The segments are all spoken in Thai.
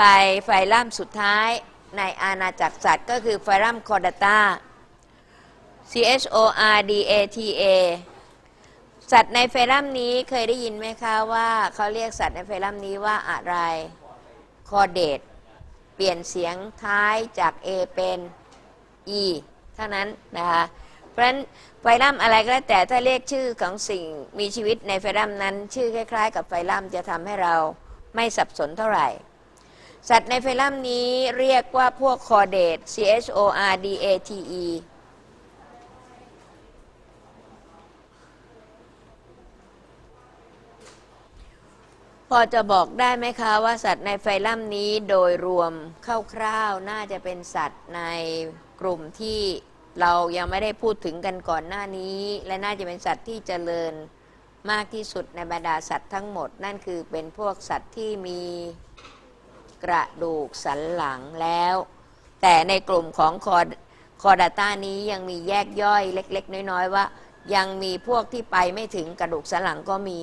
ไปไฟลัมสุดท้ายในอาณาจักรสัตว์ ก็คือไฟลัมคอร์ดาตา C H O R D A T A สัตว์ในไฟลัมนี้เคยได้ยินไหมคะว่าเขาเรียกสัตว์ในไฟลัมนี้ว่าอะไรคอเดตเปลี่ยนเสียงท้ายจาก A เป็น E เท่านั้นนะคะเพราะฉะนั้นไฟลัมอะไรก็แล้วแต่ถ้าเรียกชื่อของสิ่งมีชีวิตในไฟลัมนั้น ชื่อคล้าย ๆ กับไฟลัมจะทำให้เราไม่สับสนเท่าไหร่ สัตว์ในไฟลัมนี้เรียกว่าพวกคอเดต C H O R D A T E พอจะบอกได้ไหมคะว่าสัตว์ในไฟลัมนี้โดยรวมคร่าวๆ น่าจะเป็นสัตว์ในกลุ่มที่เรายังไม่ได้พูดถึงกันก่อนหน้านี้ และน่าจะเป็นสัตว์ที่เจริญมากที่สุดในบรรดาสัตว์ทั้งหมด นั่นคือเป็นพวกสัตว์ที่มี กระดูกสันหลังแล้ว แต่ในกลุ่มของคอคอดาต้านี้ยังมีแยกย่อยเล็ก ๆ น้อย ๆ ว่า ยังมีพวกที่ไปไม่ถึงกระดูกสันหลังก็มี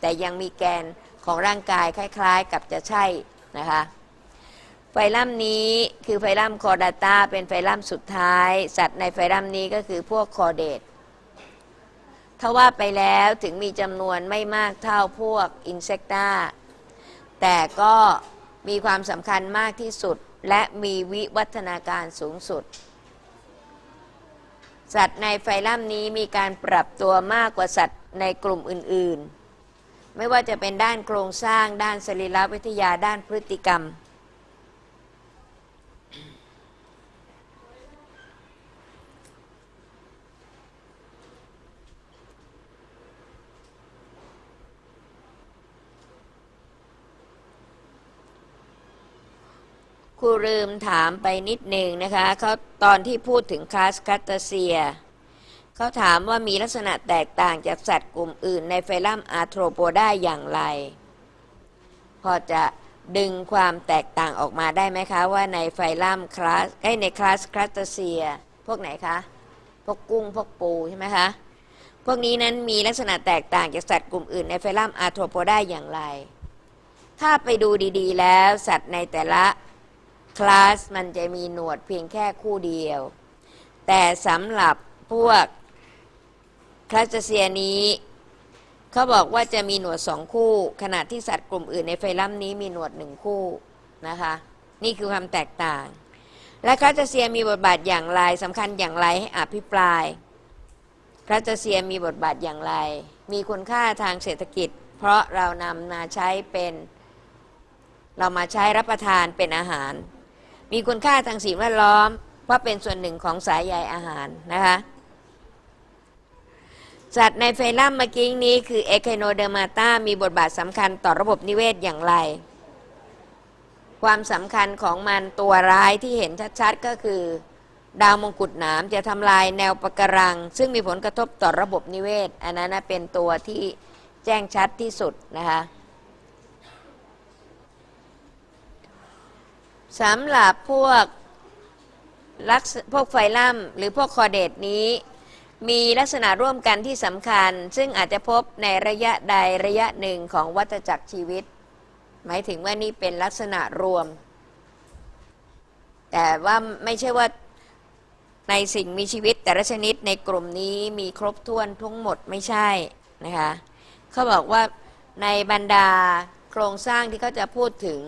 แต่ยังมีแกนของร่างกายคล้าย ๆ กับจะใช่นะคะไฟลัมนี้คือไฟลัมคอร์ดาต้าเป็นไฟลัมสุดท้าย สัตว์ในไฟลัมนี้ก็คือพวกคอเดตถ้าว่าไปแล้วถึงมีจำนวนไม่มากเท่าพวกอินเซกตาแต่ก็ มีความสำคัญมากที่สุดและมีวิวัฒนาการสูงสุด สัตว์ในไฟลัมนี้มีการปรับตัวมากกว่าสัตว์ในกลุ่มอื่น ๆ ไม่ว่าจะเป็นด้านโครงสร้าง ด้านสรีรวิทยาด้านพฤติกรรม ครูลืมถามไปนิดหนึ่งนะคะเขาตอนที่พูดถึง class Crustacea เขาถามว่ามีลักษณะแตกต่างจากสัตว์กลุ่มอื่นในไฟลัม Arthropoda ได้อย่างไร พอจะดึงความแตกต่างออกมาได้ไหมคะว่าในไฟลัมคลาสไอใน class Crustacea พวกไหนคะ พวกกุ้งพวกปูใช่ไหมคะ พวกนี้นั้นมีลักษณะแตกต่างจากสัตว์กลุ่มอื่นในไฟลัม Arthropoda ได้อย่างไร ถ้าไปดูดีๆ แล้วสัตว์ในแต่ละ คลาสมันจะมีหนวดเพียงแค่คู่เดียว แต่สำหรับพวกคลาสเซียนี้เขาบอกว่าจะมีหนวดสองคู่ ขณะที่สัตว์กลุ่มอื่นในไฟลัมนี้มีหนวดหนึ่งคู่นะคะ นี่คือความแตกต่าง และคลาสเซียมีบทบาทอย่างไรสำคัญอย่างไรให้อภิปรายคลาสเซียมีบทบาทอย่างไร มีคุณค่าทางเศรษฐกิจ เพราะเรานำมาใช้เป็น เรามาใช้รับประทานเป็นอาหาร มีคุณค่าทางสิ่งแวดล้อม เพราะเป็นส่วนหนึ่งของสายใยอาหารนะคะสัตว์ในไฟลัมเมื่อกี้นี้คือ Echinodermata มีบทบาทสำคัญต่อระบบนิเวศอย่างไร ความสำคัญของมันตัวร้ายที่เห็นชัดๆ ก็คือ ดาวมงกุฎหนามจะทำลายแนวปะการัง ซึ่งมีผลกระทบต่อระบบนิเวศ อันนั้นเป็นตัวที่แจ้งชัดที่สุดนะคะ สำหรับพวกลักพวกไฟลัมหรือพวกคอเดตนี้ มีลักษณะร่วมกันที่สำคัญ ซึ่งอาจจะพบในระยะใดระยะหนึ่งของวัฏจักรชีวิต หมายถึงว่านี่เป็นลักษณะรวม แต่ว่าไม่ใช่ว่าในสิ่งมีชีวิตแต่ละชนิดในกลุ่มนี้มีครบถ้วนทั้งหมดไม่ใช่นะคะเขาบอกว่าในบรรดาโครงสร้างที่เขาจะพูดถึง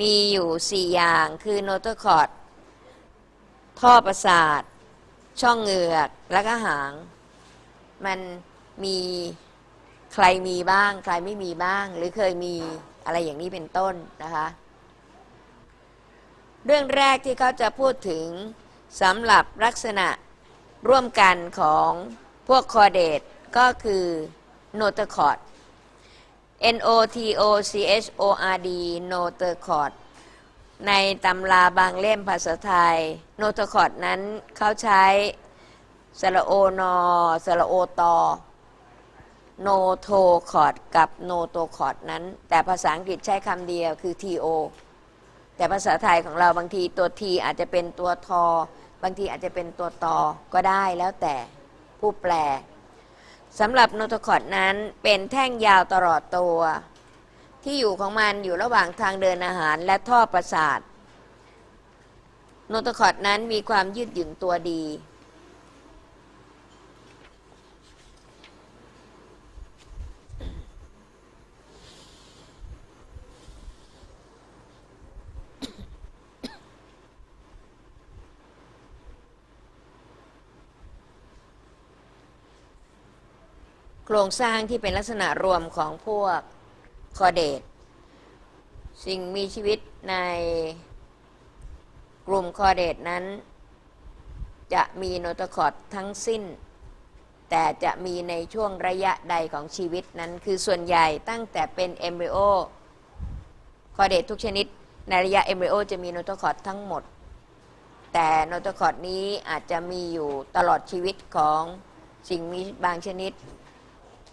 มีอยู่ 4 อย่างคือ notochord ท่อประสาท ช่องเหงือก และก็หาง มันมีใครมีบ้าง ใครไม่มีบ้าง หรือเคยมีอะไรอย่างนี้เป็นต้นนะคะ เรื่องแรกที่เขาจะพูดถึงสำหรับลักษณะร่วมกันของพวก chordate ก็คือ notochord N O T O C H O R D notochord ในตำราบางเล่มภาษาไทย notochord นั้นเขาใช้สระโอนอสระโอตอโนโทคอร์ดกับโนโตคอร์ดนั้น แต่ภาษาอังกฤษใช้คำเดียวคือ T O แต่ภาษาไทยของเราบางทีตัว T อาจจะเป็นตัวทอ บางทีอาจจะเป็นตัวตอก็ได้แล้วแต่ผู้แปล สำหรับโนโตคอร์ดนั้นเป็นแท่งยาวตลอดตัว ที่อยู่ของมันอยู่ระหว่างทางเดินอาหารและท่อประสาทโนโตคอดนั้นมีความยืดหยุ่นตัวดี โครงสร้างที่เป็นลักษณะร่วมของพวก chordate สิ่งมีชีวิตในกลุ่ม chordate นั้น จะมี notochord ทั้งสิ้น แต่จะมีในช่วงระยะใดของชีวิตนั้น คือส่วนใหญ่ตั้งแต่เป็น embryo chordate ทุกชนิด ในระยะ embryo จะมี notochord ทั้งหมด แต่ notochord นี้อาจจะมีอยู่ตลอดชีวิตของสิ่งมีบางชนิด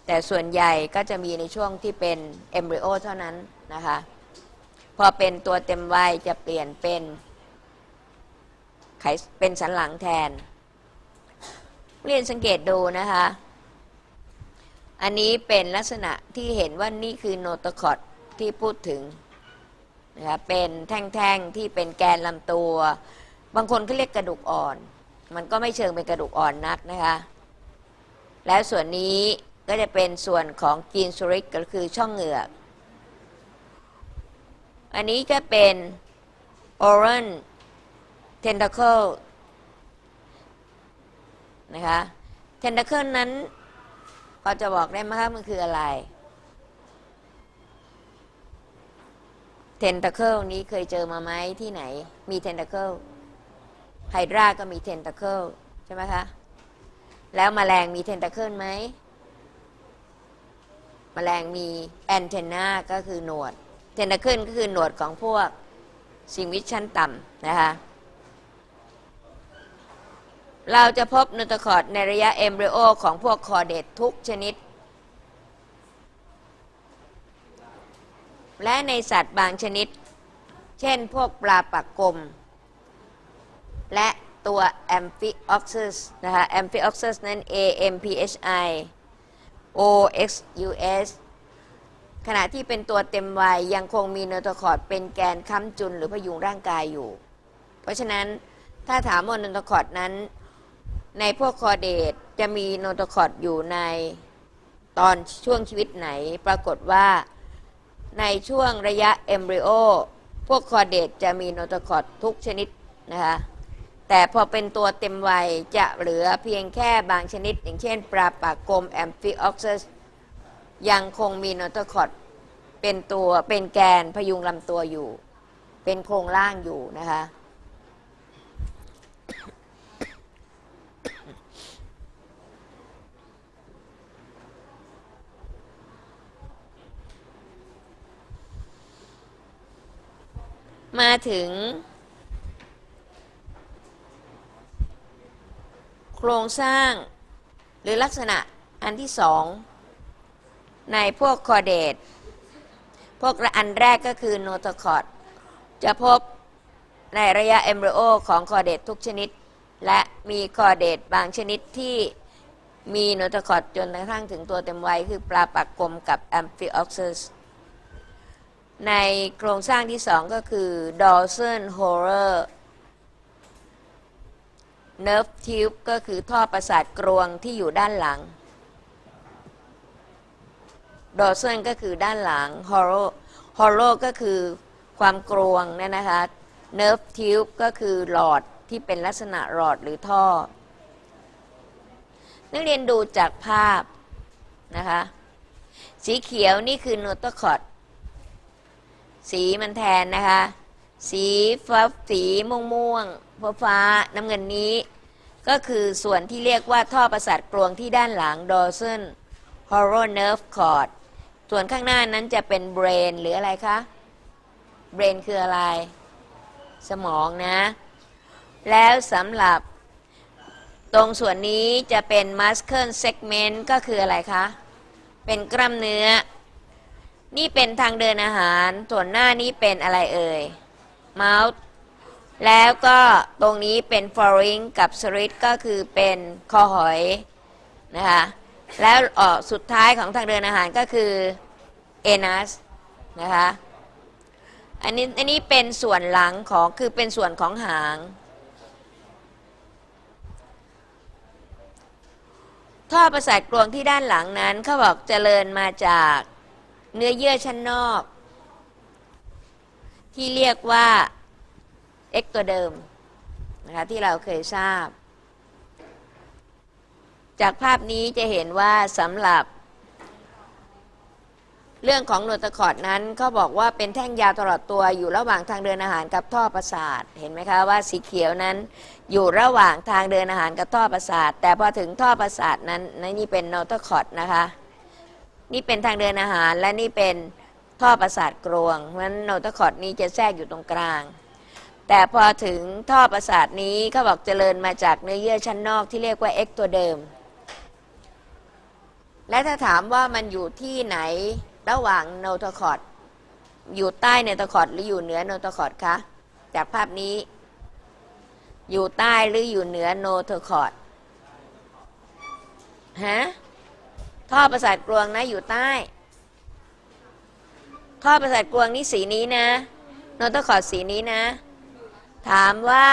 แต่ส่วนใหญ่ก็จะมีในช่วงที่เป็นเอมบริโอเท่านั้นนะคะ พอเป็นตัวเต็มวัยจะเปลี่ยนเป็นไขเป็นสันหลังแทน เรียนสังเกตดูนะคะ อันนี้เป็นลักษณะที่เห็นว่านี่คือโนตคอดที่พูดถึงนะคะเป็นแท่งๆที่เป็นแกนลำตัว บางคนก็เรียกกระดูกอ่อน มันก็ไม่เชิงเป็นกระดูกอ่อนนักนะคะ แล้วส่วนนี้ ก็จะเป็นส่วนของจีนซูริกก็คือช่องเหงือก อันนี้ก็เป็น oral tentacle นะคะ tentacle นั้นพอจะบอกได้ไหมคะมันคืออะไร tentacle นี้เคยเจอมาไหมที่ไหน มี tentacle ไฮดราก็มี tentacle ใช่ไหมคะ แล้วแมลงมี tentacle ไหม แมลงมี antenna ก็คือหนวด tentacle ก็คือหนวดของพวกสิ่งมีชั้นต่ำนะคะเราจะพบ notochord ในระยะ embryo ของพวก chordate ทุกชนิด และในสัตว์บางชนิด เช่นพวกปลาปากกลม และตัว amphioxus นะคะ amphioxus นั้น A M P H I O X U S ขณะที่เป็นตัวเต็มวัยยังคงมี notochord เป็นแกนค้ำจุนหรือพยุงร่างกายอยู่ เพราะฉะนั้นถ้าถามว่า notochord นั้น ในพวก chordate จะมี notochord อยู่ในตอนช่วงชีวิตไหน ปรากฏว่าในช่วงระยะ embryo พวก chordate จะมี notochord ทุกชนิดนะคะ แต่พอเป็นตัวเต็มวัยจะเหลือเพียงแค่บางชนิด อย่างเช่น ปลาปากกลม amphioxus ยังคงมี notochord เป็นตัวเป็นแกนพยุงลำตัวอยู่ เป็นโครงร่างอยู่นะคะ มาถึง โครงสร้างหรือลักษณะอันที่สองในพวก chordate พวกอันแรกก็คือ notochord จะพบในระยะ embryo ของ chordate ทุกชนิด และมี chordate บางชนิดที่มี notochord จนกระทั่งถึงตัวเต็มวัยคือปลาปากกลมกับ amphioxusในโครงสร้างที่สองก็คือดอลเซนโฮเร dorsal horror nerve tube ก็คือท่อประสาทกรวงที่อยู่ด้านหลัง dorsal ก็คือด้านหลัง hollow hollow ก็คือความกรวงเนี่ยนะคะ nerve tube ก็คือหลอดที่เป็นลักษณะหลอดหรือท่อ นักเรียนดูจากภาพนะคะสีเขียวนี่คือโนโตคอร์ดสีมันแทนนะคะ สีฟ้าสีม่วงม่วงฟ้าฟ้าน้ำเงินนี้ ก็คือส่วนที่เรียกว่าท่อประสาทกรวงที่ด้านหลัง dorsal hollow nerve cord ส่วนข้างหน้านั้นจะเป็น brain หรืออะไรคะ brain คืออะไร สมองนะ แล้วสำหรับตรงส่วนนี้จะเป็น muscle segment ก็คืออะไรคะ เป็นกล้ามเนื้อ นี่เป็นทางเดินอาหาร ส่วนหน้านี้เป็นอะไรเอ่ย mouth แล้วก็ตรงนี้เป็น pharynx กับ slit ก็คือเป็นคอหอยนะคะแล้วออกสุดท้ายของทางเดินอาหารก็คือ anus นะคะอันนี้อันนี้เป็นส่วนหลังของคือเป็นส่วนของหาง ท่อประสาทกลวงที่ด้านหลังนั้นเขาบอกเจริญมาจากเนื้อเยื่อชั้นนอก ที่เรียกว่า เอ็กตัวเดิมนะคะที่เราเคยทราบ จากภาพนี้จะเห็นว่าสำหรับ เรื่องของโนตคอร์ดนั้นเขาบอกว่าเป็นแท่งยาวตลอดตัวอยู่ระหว่างทางเดินอาหารกับท่อประสาท เห็นไหมคะว่าสีเขียวนั้น อยู่ระหว่างทางเดินอาหารกับท่อประสาท แต่พอถึงท่อประสาทนั้นนี่เป็น notochord นะคะนี่เป็นทางเดินอาหารและนี่เป็นท่อประสาทกลวงเพราะฉะนั้น notochord นี้จะแทรกอยู่ตรงกลาง แต่พอถึงท่อประสาทนี้เขาบอกเจริญมาจากเนื้อเยื่อชั้นนอกที่เรียกว่า ectoderm และถ้าถามว่ามันอยู่ที่ไหนระหว่าง notochord อยู่ใต้ notochord หรืออยู่เหนือ notochord คะจากภาพนี้ อยู่ใต้หรืออยู่เหนือ notochord ฮะท่อประสาทกลวงนะอยู่ใต้ ท่อประสาทกลวงนี่สีนี้นะ notochord สีนี้นะ ถามว่า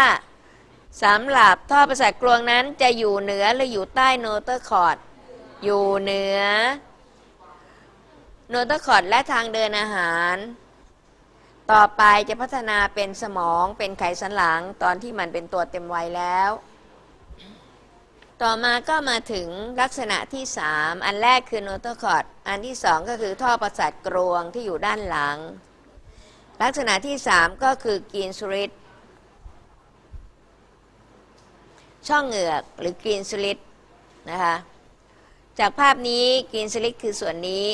สำหรับท่อประสาทกลวงนั้นจะอยู่เหนือหรืออยู่ใต้ notochord อยู่เหนือ notochord และทางเดินอาหาร ต่อไปจะพัฒนาเป็นสมองเป็นไขสันหลังตอนที่มันเป็นตัวเต็มวัยแล้ว ต่อมาก็มาถึงลักษณะที่ 3 อันแรกคือ notochord อันที่ 2 ก็คือท่อประสาทกลวงที่อยู่ด้านหลัง ลักษณะที่ 3 ก็คือ gill slit ช่องเหงือกหรือ gill slit นะคะจากภาพนี้ gill slit คือส่วนนี้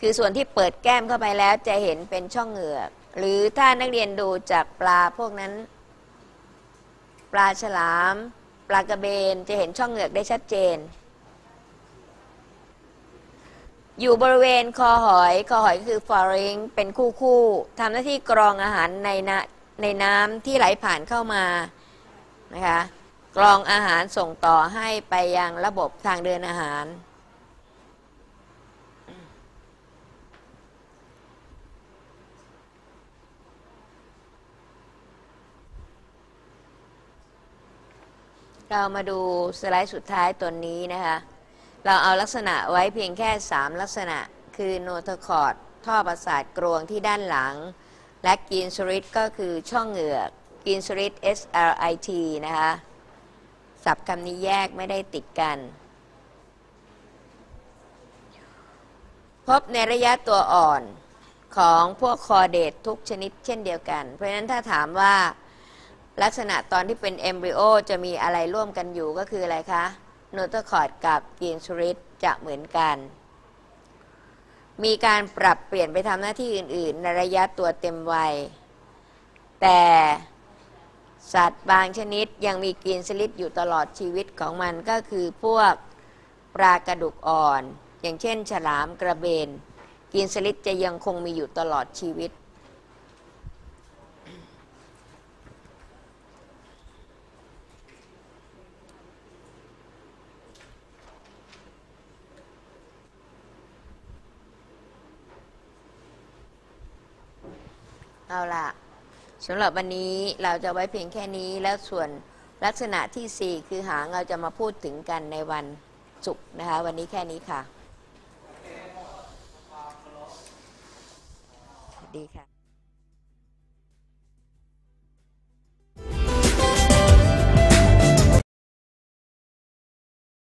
คือส่วนที่เปิดแก้มเข้าไปแล้วจะเห็นเป็นช่องเหงือก หรือถ้านักเรียนดูจากปลาพวกนั้น ปลาฉลาม ปลากระเบนจะเห็นช่องเหงือกได้ชัดเจน อยู่บริเวณคอหอย คอหอยคือฟอริงเป็นคู่คู่ทำหน้าที่กรองอาหารในนะในน้ำที่ไหลผ่านเข้ามานะคะ กรองอาหารส่งต่อให้ไปยังระบบทางเดินอาหาร เรามาดูสไลด์สุดท้ายตัวนี้นะคะ เราเอาลักษณะไว้เพียงแค่ 3 ลักษณะ คือโนตคอร์ดท่อประสาทกรวงที่ด้านหลัง และกินสริตก็คือช่องเหงือกกินสริต S R I T นะคะ ศัพท์คำนี้แยกไม่ได้ติดกัน พบในระยะตัวอ่อนของพวกคอเดตทุกชนิดเช่นเดียวกัน เพราะฉะนั้นถ้าถามว่าลักษณะตอนที่เป็นเอมบริโอจะมีอะไรร่วมกันอยู่ก็คืออะไรคะโนตคอร์ดกับกีนซูริตจะเหมือนกัน มีการปรับเปลี่ยนไปทำหน้าที่อื่น ๆ ในระยะตัวเต็มวัย แต่ สัตว์บางชนิดยังมีกีนสลิดอยู่ตลอดชีวิตของมันก็คือพวกปลากระดูกอ่อน อย่างเช่น ฉลามกระเบนกีนสลิดจะยังคงมีอยู่ตลอดชีวิต เอาล่ะ สำหรับวันนี้เราจะไว้เพียงแค่นี้แล้วส่วนลักษณะที่ 4 คือหางเราจะมาพูดถึงกันในวันศุกร์นะคะ วันนี้แค่นี้ค่ะ ดีค่ะ